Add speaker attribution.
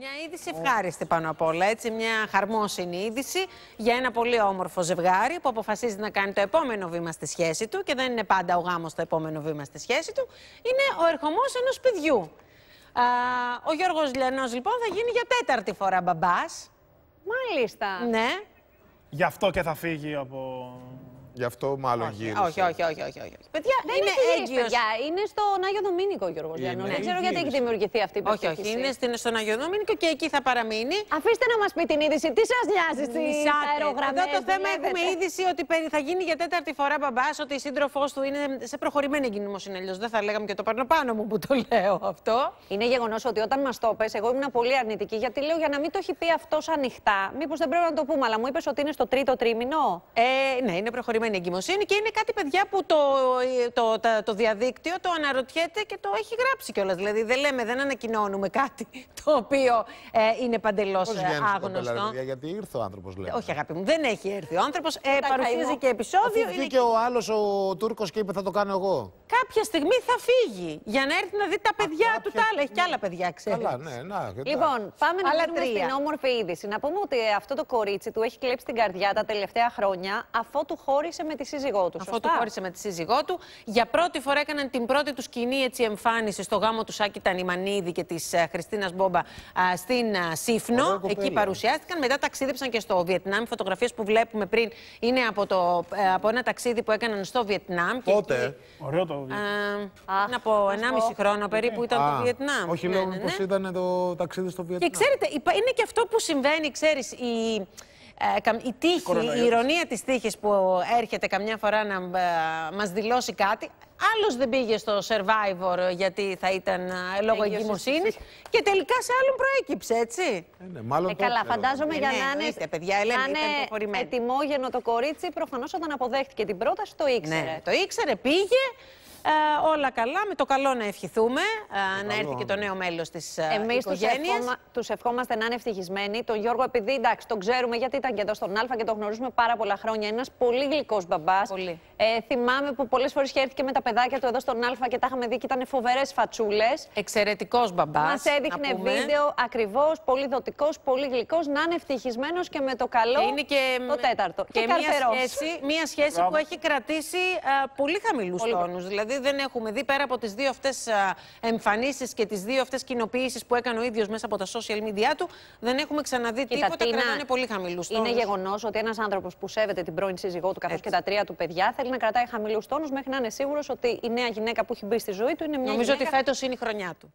Speaker 1: Μια είδηση ευχάριστη πάνω απ' όλα, έτσι, μια χαρμόσυνη είδηση για ένα πολύ όμορφο ζευγάρι που αποφασίζει να κάνει το επόμενο βήμα στη σχέση του και δεν είναι πάντα ο γάμος το επόμενο βήμα στη σχέση του, είναι ο ερχομός ενός παιδιού. Α, ο Γιώργος Λιανός λοιπόν θα γίνει για τέταρτη φορά μπαμπάς.
Speaker 2: Μάλιστα.
Speaker 1: Ναι.
Speaker 3: Γι' αυτό και θα φύγει από.
Speaker 4: Γι' αυτό μάλλον
Speaker 1: Όχι,
Speaker 4: γύρισε.
Speaker 1: όχι, όχι, όχι, όχι, όχι. Παιδιά,
Speaker 2: Δεν
Speaker 1: είναι
Speaker 2: είναι γυρίσει,
Speaker 1: έγκυος.
Speaker 2: παιδιά. Είναι στον Άγιο Δομήνικο, Γιώργο
Speaker 4: Είναι.
Speaker 2: Λιανό. Δεν
Speaker 4: Ναι,
Speaker 2: ξέρω γιατί έχει
Speaker 3: γύρισε.
Speaker 2: δημιουργηθεί αυτή η
Speaker 1: Όχι, όχι,
Speaker 2: πεποίθηση.
Speaker 1: είναι στην, στον Αγιο Δομήνικο και εκεί θα παραμείνει.
Speaker 2: Αφήστε να μας πει την είδηση. Τι σας νοιάζει στι
Speaker 1: Μισάτε.
Speaker 2: αερογραμμέ.
Speaker 1: Εδώ το θέμα έχουμε είδηση ότι περι- θα γίνει για τέταρτη φορά μπαμπάς, ότι η σύντροφός του είναι σε προχωρημένη εγκυμοσύνη. Αλλιώ δεν θα λέγαμε και το παίρνω πάνω μου που το λέω αυτό.
Speaker 2: Είναι γεγονός ότι όταν μας το πες, εγώ ήμουν πολύ αρνητική γιατί λέω για να μην το έχει πει αυτός ανοιχτά. Μήπως δεν πρέπει να το πούμε, αλλά μου είπες ότι είναι στο τρίτο τρίμηνο.
Speaker 1: Ε, ναι, είναι προχωρημένη εγκυμοσύνη και είναι κάτι, παιδιά, που το, το, τα- το διαδίκτυο το αναρωτιέται και το έχει γράψει κιόλας. Δηλαδή, δεν λέμε, δεν ανακοινώνουμε κάτι το οποίο ε, είναι παντελώς
Speaker 4: Πώς βγαίνεις η κοπέλα, ρε
Speaker 1: άγνωστο.
Speaker 4: παιδιά, γιατί ήρθε ο άνθρωπος, λέει.
Speaker 1: Όχι, αγάπη μου, δεν έχει έρθει ο άνθρωπος. Ε,
Speaker 2: Τα
Speaker 1: παρουσίαζε
Speaker 2: καημό.
Speaker 1: και επεισόδιο.
Speaker 4: Αφού
Speaker 1: είναι
Speaker 4: βγήκε ο άλλος ο Τούρκος και είπε θα το κάνω εγώ.
Speaker 1: Κάποια στιγμή θα φύγει για να έρθει να δει τα παιδιά του.
Speaker 4: κάποια
Speaker 1: Τα άλλα, έχει κι άλλα παιδιά, ξέρεις.
Speaker 4: Καλά, ναι, να. εντάξει.
Speaker 2: Λοιπόν, πάμε να
Speaker 1: Άλλα
Speaker 2: δούμε
Speaker 1: τρία.
Speaker 2: στην όμορφη είδηση. Να πούμε ότι αυτό το κορίτσι του έχει κλέψει την καρδιά τα τελευταία χρόνια αφού του χώρισε με τη σύζυγό του.
Speaker 1: Αυτό
Speaker 2: σωστά;
Speaker 1: του χώρισε με τη σύζυγό του. Για πρώτη φορά έκαναν την πρώτη τους σκηνή έτσι, εμφάνιση στο γάμο του Σάκη Τανιμανίδη και της Χριστίνας Μπόμπα α, στην α, Σύφνο.
Speaker 4: Ωραία κοπέλα.
Speaker 1: Εκεί παρουσιάστηκαν. Μετά ταξίδεψαν και στο Βιετνάμ. Οι φωτογραφίες που βλέπουμε πριν είναι από, το, ε, από ένα ταξίδι που έκαναν στο Βιετνάμ. Και
Speaker 4: Πότε;
Speaker 1: εκεί,
Speaker 3: Ωραίο το.
Speaker 1: α,
Speaker 2: Αχ,
Speaker 1: πριν από
Speaker 2: να σου
Speaker 1: 1,5 χρόνο περίπου ήταν
Speaker 4: Α,
Speaker 1: το Βιετνάμ.
Speaker 4: Όχι,
Speaker 1: Ναι,
Speaker 4: λέω
Speaker 1: ναι,
Speaker 4: μήπως
Speaker 1: ναι.
Speaker 4: ήταν το ταξίδι στο
Speaker 1: Και
Speaker 4: Βιετνάμ.
Speaker 1: ξέρετε, υπα- είναι και αυτό που συμβαίνει, ξέρεις, η, ε, καμ- η τύχη, η
Speaker 3: Κορονοϊός.
Speaker 1: ηρωνία της τύχης που έρχεται καμιά φορά να ε, μας δηλώσει κάτι. Άλλος δεν πήγε στο Survivor γιατί θα ήταν ε, λόγω
Speaker 2: Έγκυος
Speaker 1: εγκυμοσύνης και τελικά σε άλλον προέκυψε, έτσι.
Speaker 4: Ε, ναι, μάλλον
Speaker 2: Ε,
Speaker 4: το
Speaker 2: καλά,
Speaker 4: ήξερε.
Speaker 2: φαντάζομαι
Speaker 1: Ναι,
Speaker 2: για
Speaker 1: ναι,
Speaker 2: να είναι,
Speaker 1: εννοείται, παιδιά, λέμε,
Speaker 2: να
Speaker 1: ήταν
Speaker 2: είναι
Speaker 1: προχωρημένη.
Speaker 2: ετοιμόγενο το κορίτσι, προφανώς όταν αποδέχτηκε την πρόταση το ήξερε.
Speaker 1: Ναι, το ήξερε, πήγε. Ε, όλα καλά, με το καλό να ευχηθούμε, ε, να
Speaker 4: καλό,
Speaker 1: έρθει και το νέο μέλος της ε,
Speaker 2: Εμείς τους
Speaker 1: οικογένειας.
Speaker 2: ευχόμα, τους ευχόμαστε να είναι ευτυχισμένοι. Τον Γιώργο, επειδή εντάξει, τον ξέρουμε γιατί ήταν και εδώ στον Α και τον γνωρίζουμε πάρα πολλά χρόνια. Ένας πολύ γλυκός μπαμπάς.
Speaker 1: Πολύ.
Speaker 2: Ε, θυμάμαι που πολλές φορές είχε έρθει και με τα παιδάκια του εδώ στον Α και τα είχαμε δει και ήταν φοβερές φατσούλες.
Speaker 1: Εξαιρετικός μπαμπάς,
Speaker 2: Μας
Speaker 1: να
Speaker 2: έδειχνε
Speaker 1: πούμε.
Speaker 2: βίντεο ακριβώς, πολύ δοτικός, πολύ γλυκός, να είναι ευτυχισμένος και με το καλό.
Speaker 1: Και είναι και,
Speaker 2: το τέταρτο.
Speaker 1: Και, μια
Speaker 2: καρτερός.
Speaker 1: σχέση, μια σχέση
Speaker 3: Μπράβο.
Speaker 1: που έχει κρατήσει α, πολύ χαμηλούς
Speaker 2: Πολύ.
Speaker 1: τόνους. Δηλαδή δεν έχουμε δει πέρα από τις δύο αυτές εμφανίσεις και τις δύο αυτές κοινοποιήσεις που έκανε ο ίδιος μέσα από τα social media του, δεν έχουμε ξαναδεί
Speaker 2: Κοίτα,
Speaker 1: τίποτα.
Speaker 2: Τίνα,
Speaker 1: Κρατάνε πολύ χαμηλούς τόνους.
Speaker 2: Είναι γεγονός ότι ένας άνθρωπος που σέβεται την πρώην σύζυγό του καθώς
Speaker 1: Έτσι.
Speaker 2: και τα τρία του παιδιά θέλει να κρατάει χαμηλούς τόνους μέχρι να είναι σίγουρος ότι η νέα γυναίκα που έχει μπει στη ζωή του είναι μια
Speaker 1: Νομίζω
Speaker 2: γυναίκα
Speaker 1: ότι φέτος είναι η χρονιά του.